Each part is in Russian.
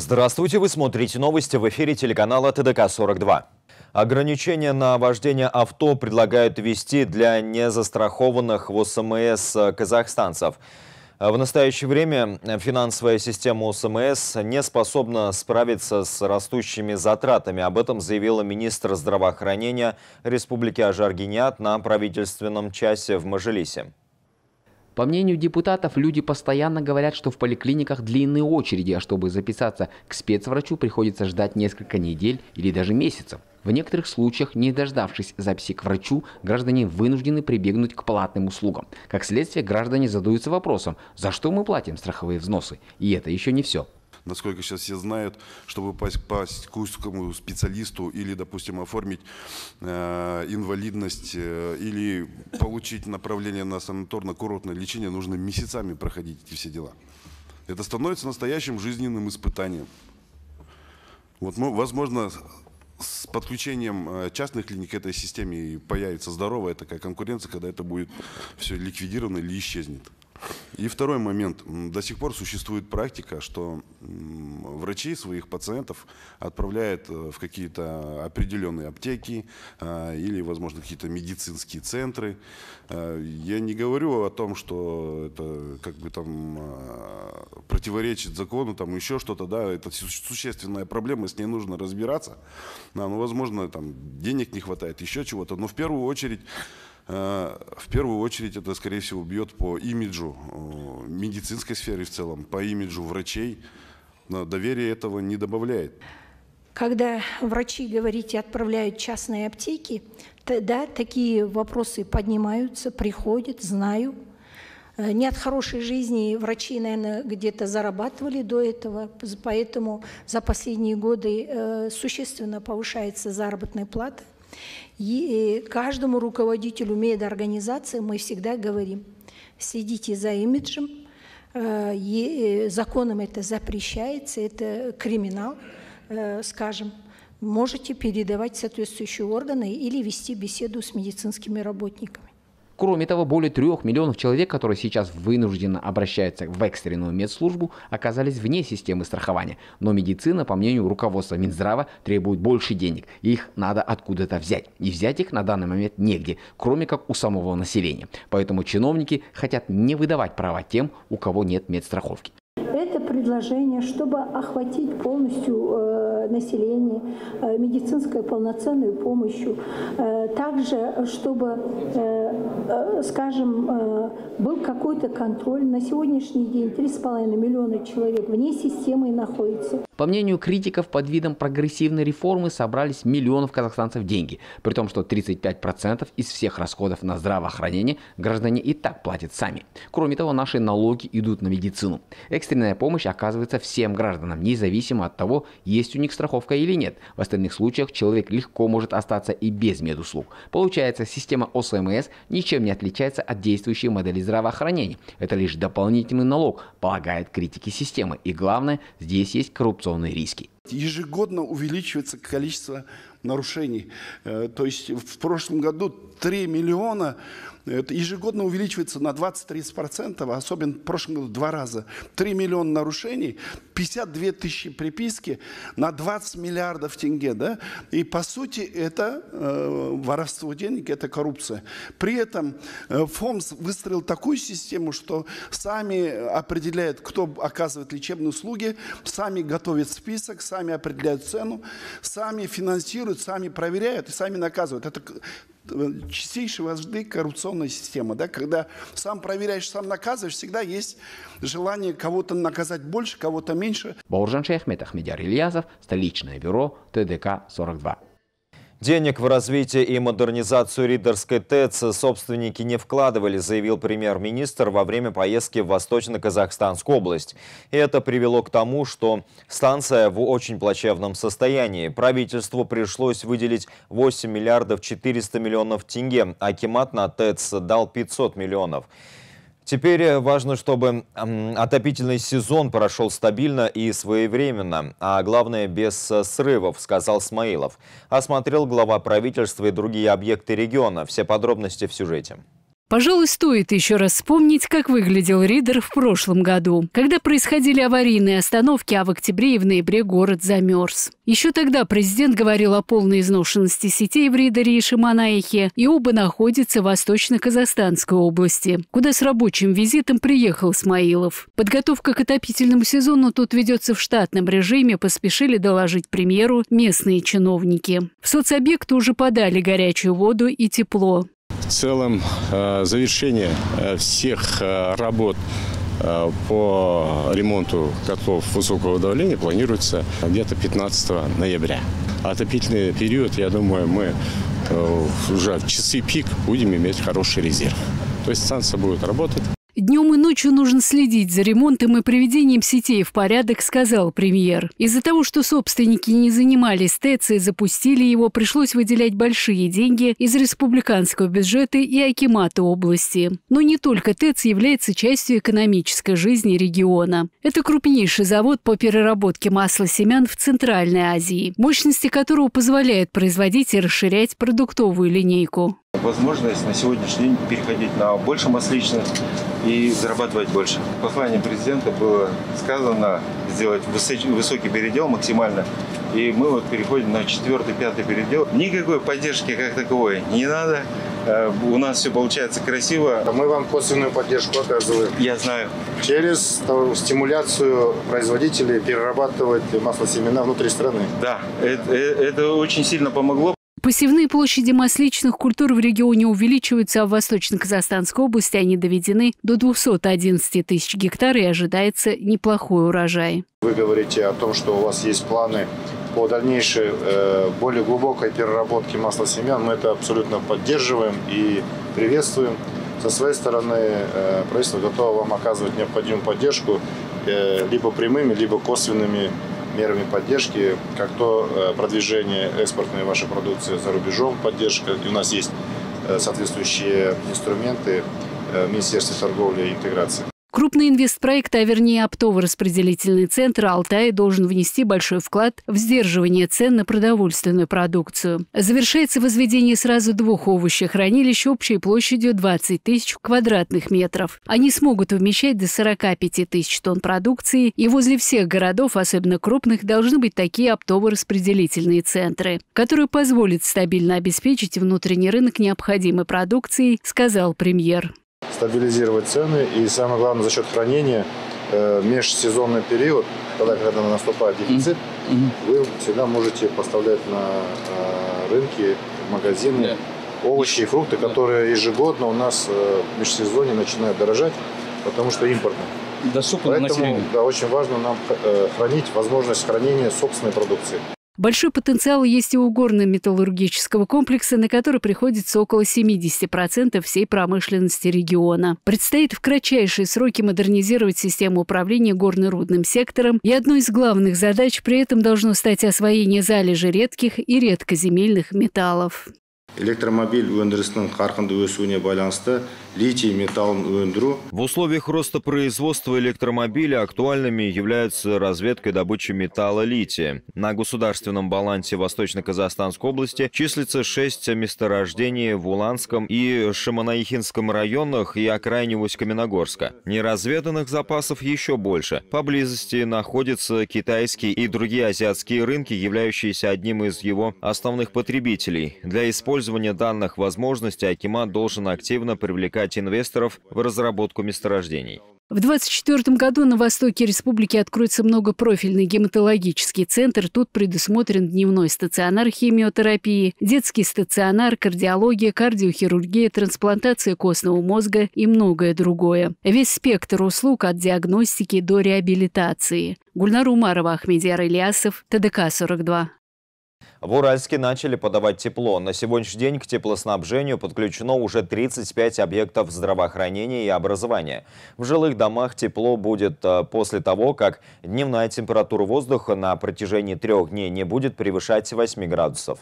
Здравствуйте, вы смотрите новости в эфире телеканала ТДК-42. Ограничения на вождение авто предлагают ввести для незастрахованных в ОСМС казахстанцев. В настоящее время финансовая система ОСМС не способна справиться с растущими затратами. Об этом заявила министр здравоохранения Республики Ажаргинят на правительственном часе в Мажилисе. По мнению депутатов, люди постоянно говорят, что в поликлиниках длинные очереди, а чтобы записаться к спецврачу, приходится ждать несколько недель или даже месяцев. В некоторых случаях, не дождавшись записи к врачу, граждане вынуждены прибегнуть к платным услугам. Как следствие, граждане задаются вопросом, за что мы платим страховые взносы? И это еще не все насколько сейчас все знают, чтобы попасть к узкому специалисту или, допустим, оформить э, инвалидность э, или получить направление на санаторно-курортное лечение, нужно месяцами проходить эти все дела. Это становится настоящим жизненным испытанием. Вот, мы, возможно, с подключением э, частных клиник к этой системе появится здоровая такая конкуренция, когда это будет все ликвидировано или исчезнет. И второй момент. До сих пор существует практика, что врачи своих пациентов отправляют э, в какие-то определенные аптеки э, или, возможно, какие-то медицинские центры. Э, я не говорю о том, что это как бы там противоречит закону, там еще что-то, да, это существенная проблема, с ней нужно разбираться. Да, ну, возможно, там денег не хватает, еще чего-то, но в первую очередь в первую очередь это, скорее всего, бьет по имиджу медицинской сферы в целом, по имиджу врачей. Но доверие этого не добавляет. Когда врачи, говорите, отправляют частные аптеки, да, такие вопросы поднимаются, приходят, знаю. Э, не от хорошей жизни врачи, наверное, где-то зарабатывали до этого, поэтому за последние годы э, существенно повышается заработная плата. И каждому руководителю медорганизации мы всегда говорим, следите за имиджем, э, э, законом это запрещается, это криминал, э, скажем, можете передавать соответствующие органы или вести беседу с медицинскими работниками. Кроме того, более трех миллионов человек, которые сейчас вынужденно обращаются в экстренную медслужбу, оказались вне системы страхования. Но медицина, по мнению руководства Минздрава, требует больше денег. Их надо откуда-то взять. И взять их на данный момент негде, кроме как у самого населения. Поэтому чиновники хотят не выдавать права тем, у кого нет медстраховки предложение, чтобы охватить полностью население э, медицинской полноценной помощью. Э, также, чтобы, э, скажем, был какой-то контроль. На сегодняшний день 3,5 миллиона человек вне системы находится. По мнению критиков, под видом прогрессивной реформы собрались миллионов казахстанцев деньги, при том, что 35% из всех расходов на здравоохранение граждане и так платят сами. Кроме того, наши налоги идут на медицину. Экстренная помощь оказывается всем гражданам, независимо от того, есть у них страховка или нет. В остальных случаях человек легко может остаться и без медуслуг. Получается, система ОСМС ничем не отличается от действующей модели здравоохранения. Это лишь дополнительный налог, полагают критики системы. И главное, здесь есть коррупция коррупционные риски. Ежегодно увеличивается количество нарушений. Э, то есть в прошлом году 3 миллиона это ежегодно увеличивается на 20-30%, особенно в прошлом году два раза. 3 миллиона нарушений, 52 тысячи приписки на 20 миллиардов тенге. Да? И по сути это э, воровство денег, это коррупция. При этом э, ФОМС выстроил такую систему, что сами определяют, кто оказывает лечебные услуги, сами готовят список, сами определяют цену, сами финансируют, сами проверяют и сами наказывают. Это чистейшей воды коррупционная система, да, когда сам проверяешь, сам наказываешь, всегда есть желание кого-то наказать больше, кого-то меньше. Бауржан Шейхмет, Ахмедяр Ильязов, столичное бюро ТДК-42. Денег в развитие и модернизацию Ридерской ТЭЦ собственники не вкладывали, заявил премьер-министр во время поездки в Восточно-Казахстанскую область. И это привело к тому, что станция в очень плачевном состоянии. Правительству пришлось выделить 8 миллиардов 400 миллионов тенге, а Кемат на ТЭЦ дал 500 миллионов. Теперь э, важно, чтобы отопительный сезон прошел стабильно и своевременно, а главное без э, срывов, сказал Смаилов. Осмотрел глава правительства и другие объекты региона. Все подробности в сюжете. Пожалуй, стоит еще раз вспомнить, как выглядел Ридер в прошлом году, когда происходили аварийные остановки, а в октябре и в ноябре город замерз. Еще тогда президент говорил о полной изношенности сетей в Ридере и Шаманаихе, и оба находятся в Восточно-Казахстанской области, куда с рабочим визитом приехал Смаилов. Подготовка к отопительному сезону тут ведется в штатном режиме, поспешили доложить премьеру местные чиновники. В соцобъекты уже подали горячую воду и тепло. В целом э, завершение э, всех э, работ по ремонту котлов высокого давления планируется где-то 15 ноября. Отопительный период, я думаю, мы уже в часы пик будем иметь хороший резерв. То есть станция будет работать. Днем и ночью нужно следить за ремонтом и приведением сетей в порядок, сказал премьер. Из-за того, что собственники не занимались ТЭЦ и запустили его, пришлось выделять большие деньги из республиканского бюджета и Акимата области. Но не только ТЭЦ является частью экономической жизни региона. Это крупнейший завод по переработке масла семян в Центральной Азии, мощности которого позволяют производить и расширять продуктовую линейку возможность на сегодняшний день переходить на больше масличных и зарабатывать больше. Послание президента было сказано сделать высокий передел максимально. И мы вот переходим на четвертый, пятый передел. Никакой поддержки как таковой не надо. Э, у нас все получается красиво. Мы вам косвенную поддержку оказываем. Я знаю. Через стимуляцию производителей перерабатывать масло семена внутри страны. Да, это, э, это очень сильно помогло. Посевные площади масличных культур в регионе увеличиваются, а в Восточно-Казахстанской области они доведены до 211 тысяч гектар и ожидается неплохой урожай. Вы говорите о том, что у вас есть планы по дальнейшей, э, более глубокой переработке масла семян. Мы это абсолютно поддерживаем и приветствуем. Со своей стороны э, правительство готово вам оказывать необходимую поддержку э, либо прямыми, либо косвенными мерами поддержки, как то э, продвижение экспортной вашей продукции за рубежом, поддержка. И у нас есть э, соответствующие инструменты э, в Министерстве торговли и интеграции. Крупный инвестпроект, а вернее оптово-распределительный центр Алтай должен внести большой вклад в сдерживание цен на продовольственную продукцию. Завершается возведение сразу двух овощехранилищ общей площадью 20 тысяч квадратных метров. Они смогут вмещать до 45 тысяч тонн продукции, и возле всех городов, особенно крупных, должны быть такие оптово-распределительные центры, которые позволят стабильно обеспечить внутренний рынок необходимой продукцией, сказал премьер стабилизировать цены и самое главное за счет хранения э, межсезонный период, тогда, когда наступает дефицит, mm-hmm. вы всегда можете поставлять на э, рынки, магазины yeah. овощи и фрукты, yeah. которые ежегодно у нас э, в межсезонье начинают дорожать, потому что импортные. Доступно Поэтому, да, очень важно нам э, хранить возможность хранения собственной продукции. Большой потенциал есть и у горно-металлургического комплекса, на который приходится около 70% всей промышленности региона. Предстоит в кратчайшие сроки модернизировать систему управления горно-рудным сектором, и одной из главных задач при этом должно стать освоение залежи редких и редкоземельных металлов электромобиль өндірісінің қарқынды өсуіне байланысты литий металлын өндіру. В условиях роста производства электромобиля актуальными являются разведка и добыча металла лития. На государственном балансе Восточно-Казахстанской области числится шесть месторождений в Уланском и Шаманаихинском районах и окраине Усть-Каменогорска. Неразведанных запасов еще больше. Поблизости находятся китайские и другие азиатские рынки, являющиеся одним из его основных потребителей. Для использования использования данных возможностей Акимат должен активно привлекать инвесторов в разработку месторождений. В 2024 году на востоке республики откроется многопрофильный гематологический центр. Тут предусмотрен дневной стационар химиотерапии, детский стационар, кардиология, кардиохирургия, трансплантация костного мозга и многое другое. Весь спектр услуг от диагностики до реабилитации. Гульнар Умарова, Ахмедиар Ильясов, ТДК-42. В Уральске начали подавать тепло. На сегодняшний день к теплоснабжению подключено уже 35 объектов здравоохранения и образования. В жилых домах тепло будет э, после того, как дневная температура воздуха на протяжении трех дней не будет превышать 8 градусов.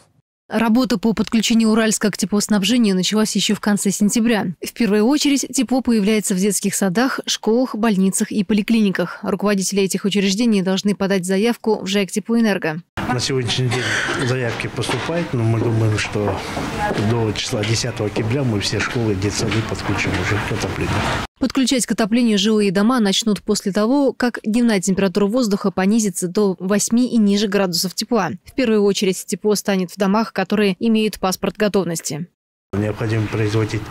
Работа по подключению Уральска к теплоснабжению началась еще в конце сентября. В первую очередь тепло появляется в детских садах, школах, больницах и поликлиниках. Руководители этих учреждений должны подать заявку в ЖЭК «Теплоэнерго». На сегодняшний день заявки поступают, но мы думаем, что до числа 10 октября мы все школы и детсады подключим уже к отоплению. Подключать к отоплению жилые дома начнут после того, как дневная температура воздуха понизится до 8 и ниже градусов тепла. В первую очередь тепло станет в домах, которые имеют паспорт готовности. Необходимо производить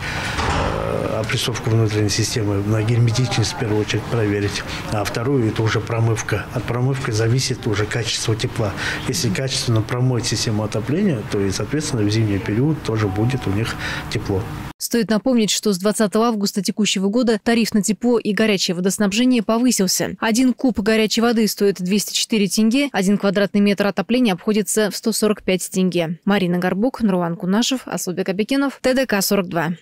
опрессовку внутренней системы на герметичность в первую очередь проверить. А вторую это уже промывка. От промывки зависит уже качество тепла. Если качественно промыть систему отопления, то и, соответственно, в зимний период тоже будет у них тепло. Стоит напомнить, что с 20 августа текущего года тариф на тепло и горячее водоснабжение повысился. Один куб горячей воды стоит 204 тенге, один квадратный метр отопления обходится в 145 тенге. Марина Горбук, Нурлан Кунашев, Асубек Абекенов, ТДК-42.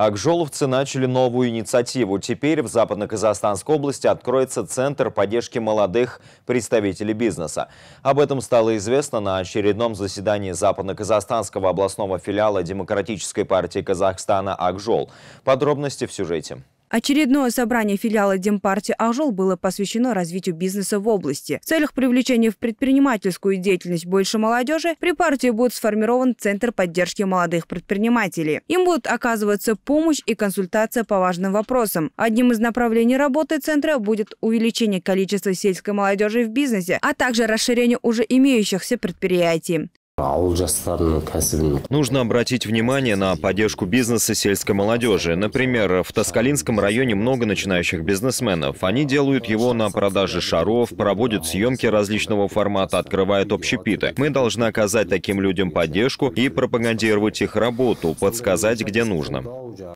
Акжоловцы начали новую инициативу. Теперь в Западно-Казахстанской области откроется Центр поддержки молодых представителей бизнеса. Об этом стало известно на очередном заседании Западно-Казахстанского областного филиала Демократической партии Казахстана «Акжол». Подробности в сюжете. Очередное собрание филиала Демпартии «Ажол» было посвящено развитию бизнеса в области. В целях привлечения в предпринимательскую деятельность больше молодежи при партии будет сформирован Центр поддержки молодых предпринимателей. Им будет оказываться помощь и консультация по важным вопросам. Одним из направлений работы Центра будет увеличение количества сельской молодежи в бизнесе, а также расширение уже имеющихся предприятий. Нужно обратить внимание на поддержку бизнеса сельской молодежи. Например, в Тоскалинском районе много начинающих бизнесменов. Они делают его на продаже шаров, проводят съемки различного формата, открывают общепиты. Мы должны оказать таким людям поддержку и пропагандировать их работу, подсказать, где нужно.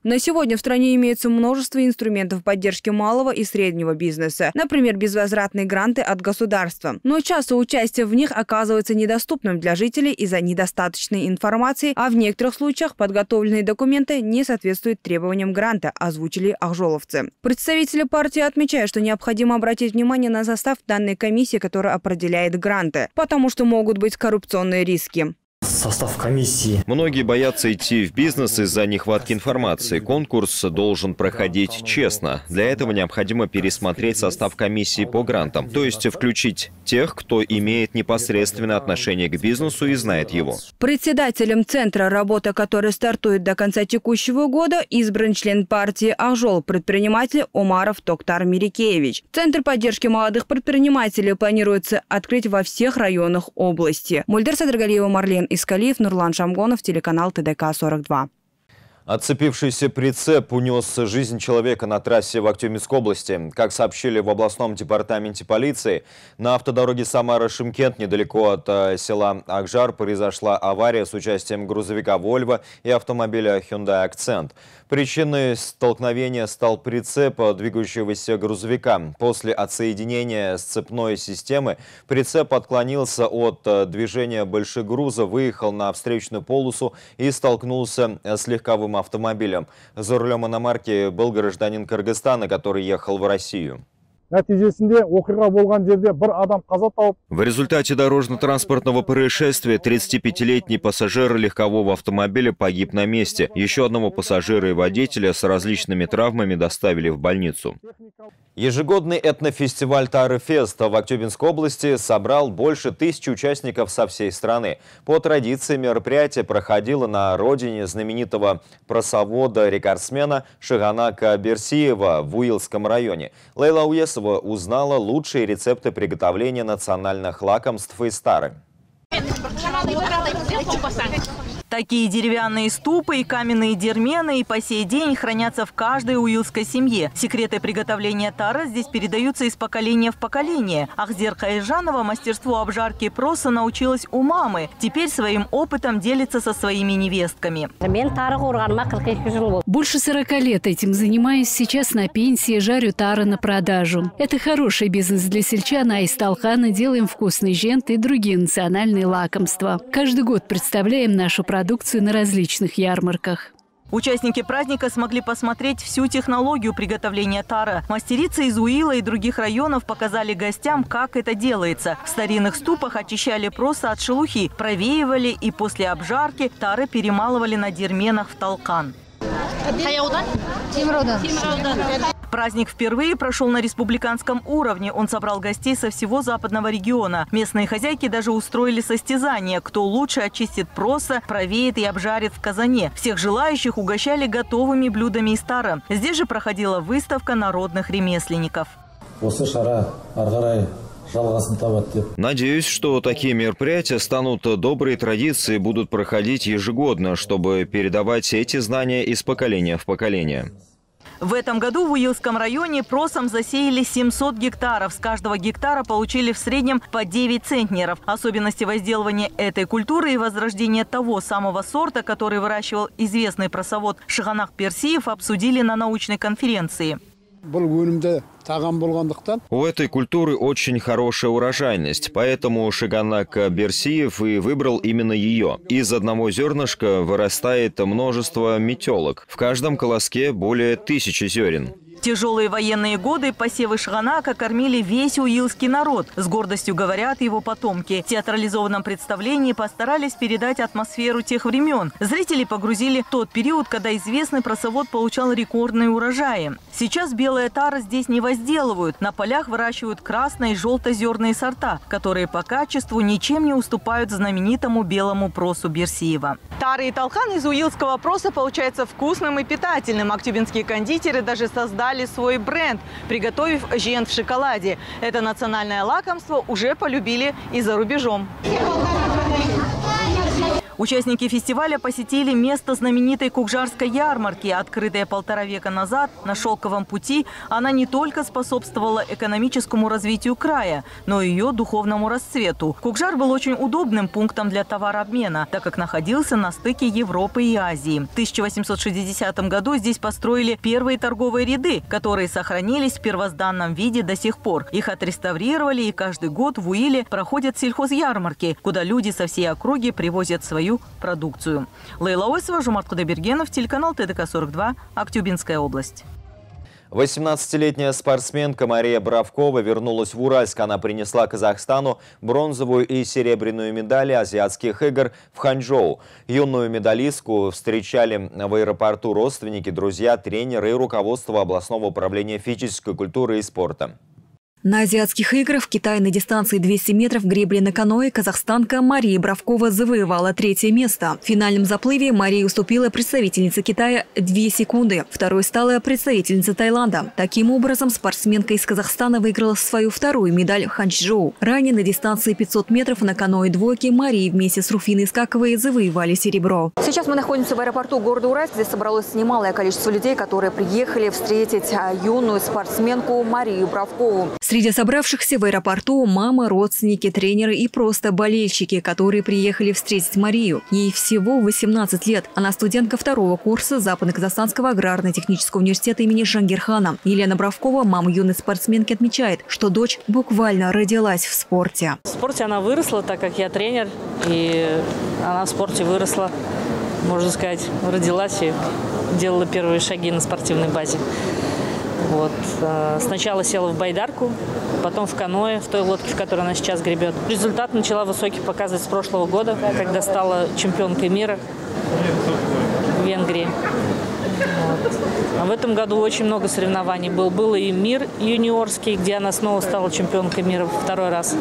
На сегодня в стране имеется множество инструментов поддержки малого и среднего бизнеса. Например, безвозвратные гранты от государства. Но часто участие в них оказывается недоступным для жителей из-за недостаточной информации, а в некоторых случаях подготовленные документы не соответствуют требованиям гранта, озвучили ахжоловцы. Представители партии отмечают, что необходимо обратить внимание на состав данной комиссии, которая определяет гранты, потому что могут быть коррупционные риски состав комиссии. Многие боятся идти в бизнес из-за нехватки информации. Конкурс должен проходить честно. Для этого необходимо пересмотреть состав комиссии по грантам, то есть включить тех, кто имеет непосредственное отношение к бизнесу и знает его. Председателем центра, работа которой стартует до конца текущего года, избран член партии «Ажол» предприниматель Омаров Токтар Мирикевич. Центр поддержки молодых предпринимателей планируется открыть во всех районах области. Мульдер Садргалиева, Марлен Искалиев, Нурлан Шамгонов, телеканал ТДК-42. Отцепившийся прицеп унес жизнь человека на трассе в Актюбинской области. Как сообщили в областном департаменте полиции, на автодороге Самара-Шимкент, недалеко от э, села Акжар, произошла авария с участием грузовика «Вольво» и автомобиля Hyundai Акцент. Причиной столкновения стал прицеп двигающегося грузовика. После отсоединения сцепной системы прицеп отклонился от э, движения больших груза, выехал на встречную полосу и столкнулся с легковым автомобилем. За рулем иномарки был гражданин Кыргызстана, который ехал в Россию. В результате дорожно-транспортного происшествия 35-летний пассажир легкового автомобиля погиб на месте. Еще одного пассажира и водителя с различными травмами доставили в больницу. Ежегодный этнофестиваль Тарыфест в Актюбинской области собрал больше тысячи участников со всей страны. По традиции мероприятие проходило на родине знаменитого просовода-рекордсмена Шиганака Берсиева в Уилском районе. Лейла Уесова узнала лучшие рецепты приготовления национальных лакомств из Тары. Такие деревянные ступы и каменные дермены и по сей день хранятся в каждой уилской семье. Секреты приготовления тара здесь передаются из поколения в поколение. Ахдер Хаижанова мастерству обжарки проса научилась у мамы. Теперь своим опытом делится со своими невестками. Больше 40 лет этим занимаюсь. Сейчас на пенсии жарю тары на продажу. Это хороший бизнес для сельчан, а из Талхана делаем вкусный жент и другие национальные лакомства. Каждый год представляем нашу продукцию на различных ярмарках. Участники праздника смогли посмотреть всю технологию приготовления тара. Мастерицы из Уила и других районов показали гостям, как это делается. В старинных ступах очищали проса от шелухи, провеивали и после обжарки тары перемалывали на дерменах в толкан. Праздник впервые прошел на республиканском уровне. Он собрал гостей со всего западного региона. Местные хозяйки даже устроили состязание. Кто лучше очистит проса, провеет и обжарит в казане. Всех желающих угощали готовыми блюдами из тара. Здесь же проходила выставка народных ремесленников. Надеюсь, что такие мероприятия станут доброй традицией и будут проходить ежегодно, чтобы передавать эти знания из поколения в поколение. В этом году в Уилском районе просом засеяли 700 гектаров. С каждого гектара получили в среднем по 9 центнеров. Особенности возделывания этой культуры и возрождения того самого сорта, который выращивал известный просовод Шаханах Персиев, обсудили на научной конференции. У этой культуры очень хорошая урожайность, поэтому Шиганак Берсиев и выбрал именно ее. Из одного зернышка вырастает множество метелок. В каждом колоске более тысячи зерен тяжелые военные годы посевы шганака кормили весь уилский народ. С гордостью говорят его потомки. В театрализованном представлении постарались передать атмосферу тех времен. Зрители погрузили тот период, когда известный просовод получал рекордные урожаи. Сейчас белая тара здесь не возделывают. На полях выращивают красные и желтозерные сорта, которые по качеству ничем не уступают знаменитому белому просу Берсиева. Тары и толхан из уилского проса получается вкусным и питательным. Актюбинские кондитеры даже создали создали свой бренд, приготовив жент в шоколаде. Это национальное лакомство уже полюбили и за рубежом. Участники фестиваля посетили место знаменитой Кукжарской ярмарки, открытая полтора века назад на Шелковом пути. Она не только способствовала экономическому развитию края, но и ее духовному расцвету. Кукжар был очень удобным пунктом для товарообмена, так как находился на стыке Европы и Азии. В 1860 году здесь построили первые торговые ряды, которые сохранились в первозданном виде до сих пор. Их отреставрировали, и каждый год в Уиле проходят сельхозярмарки, куда люди со всей округи привозят свои свою продукцию. Лейла Осова, Жумат Кудайбергенов, телеканал ТДК-42, Актюбинская область. 18-летняя спортсменка Мария Бравкова вернулась в Уральск. Она принесла Казахстану бронзовую и серебряную медали азиатских игр в Ханчжоу. Юную медалистку встречали в аэропорту родственники, друзья, тренеры и руководство областного управления физической культуры и спорта. На азиатских играх в Китае на дистанции 200 метров гребли на каноэ казахстанка Мария Бравкова завоевала третье место. В финальном заплыве Мария уступила представительнице Китая 2 секунды. Второй стала представительница Таиланда. Таким образом, спортсменка из Казахстана выиграла свою вторую медаль в Ханчжоу. Ранее на дистанции 500 метров на каноэ двойки Марии вместе с Руфиной Скаковой завоевали серебро. Сейчас мы находимся в аэропорту города Уральск. Здесь собралось немалое количество людей, которые приехали встретить а, юную спортсменку Марию Бравкову. Среди собравшихся в аэропорту мама, родственники, тренеры и просто болельщики, которые приехали встретить Марию. Ей всего 18 лет. Она студентка второго курса Западно-Казахстанского аграрно-технического университета имени Жангирхана. Елена Бравкова, мама юной спортсменки, отмечает, что дочь буквально родилась в спорте. В спорте она выросла, так как я тренер, и она в спорте выросла, можно сказать, родилась и делала первые шаги на спортивной базе. Вот. Э, сначала села в байдарку, потом в каноэ, в той лодке, в которой она сейчас гребет. Результат начала высокий показывать с прошлого года, когда стала чемпионкой мира в Венгрии. Вот. А в этом году очень много соревнований был. Был и мир юниорский, где она снова стала чемпионкой мира второй раз.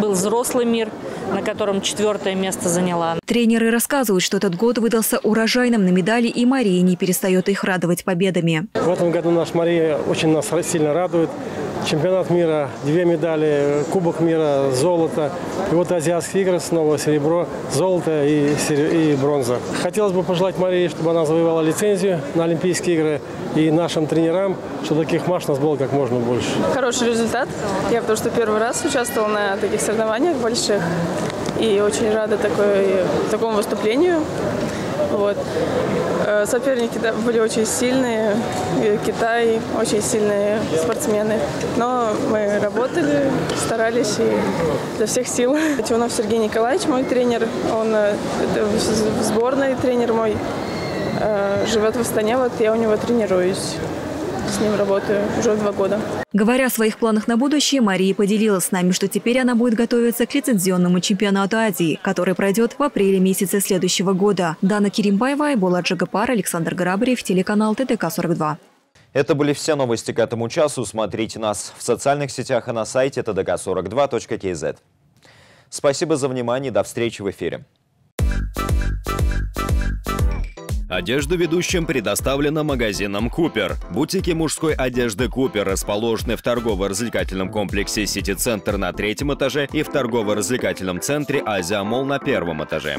Был взрослый мир – на котором четвертое место заняла. Тренеры рассказывают, что этот год выдался урожайным на медали, и Мария не перестает их радовать победами. В этом году наша Мария очень нас сильно радует. Чемпионат мира, две медали, Кубок мира, золото. И вот азиатские игры снова серебро, золото и, и бронза. Хотелось бы пожелать Марии, чтобы она завоевала лицензию на Олимпийские игры и нашим тренерам, чтобы таких у нас было как можно больше. Хороший результат. Я потому что первый раз участвовала на таких соревнованиях больших и очень рада такой, такому выступлению. Вот. Э, соперники были очень сильные, Китай очень сильные спортсмены. Но мы работали, старались и для всех сил. Тионов Сергей Николаевич, мой тренер, он э, в сборной тренер мой, э, живет в Астане, вот я у него тренируюсь с ним работаю уже два года. Говоря о своих планах на будущее, Мария поделилась с нами, что теперь она будет готовиться к лицензионному чемпионату Азии, который пройдет в апреле месяце следующего года. Дана Киримбаева, Айбола Джагапар, Александр Грабарев, телеканал ТТК-42. Это были все новости к этому часу. Смотрите нас в социальных сетях и на сайте tdk42.kz. Спасибо за внимание. До встречи в эфире. Одежда ведущим предоставлена магазином «Купер». Бутики мужской одежды «Купер» расположены в торгово-развлекательном комплексе «Сити-центр» на третьем этаже и в торгово-развлекательном центре «Азия Молл» на первом этаже.